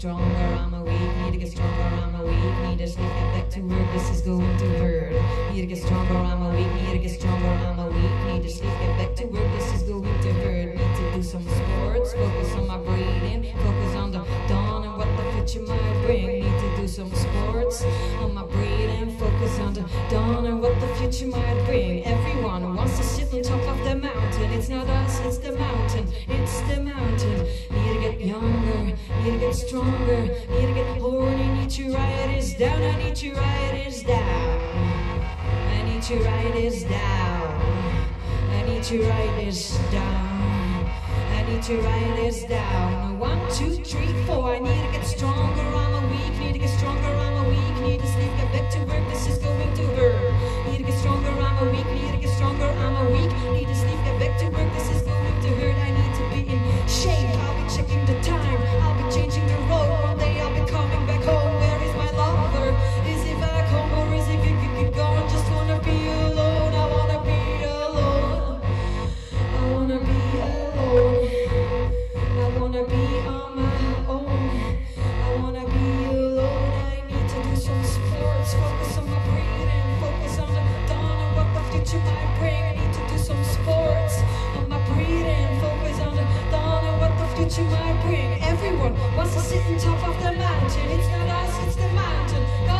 stronger, I'm a weak, need to get stronger, I'm a weak, need to sniff it back to work, this is going to hurt. Need to get stronger, I'm a weak, need to get stronger, I'm a need to sniff it back to work, this is going to hurt. Need to do some sports, focus on my breathing, focus on the dawn and what the future might bring. Need to do some sports, on my breathing, focus on the dawn and what the future might bring. Everyone wants to sit on top of the mountain, it's not us, it's the get stronger. Need to get horny. Need to write this down. I need to write this down. I need to write this down. I need to write this down. I need to write this down. One, two, three, the future might bring. I need to do some sports on my breathing. Focus on the dawn and what the future might bring. Everyone wants to sit on top of the mountain. It's not us, it's the mountain.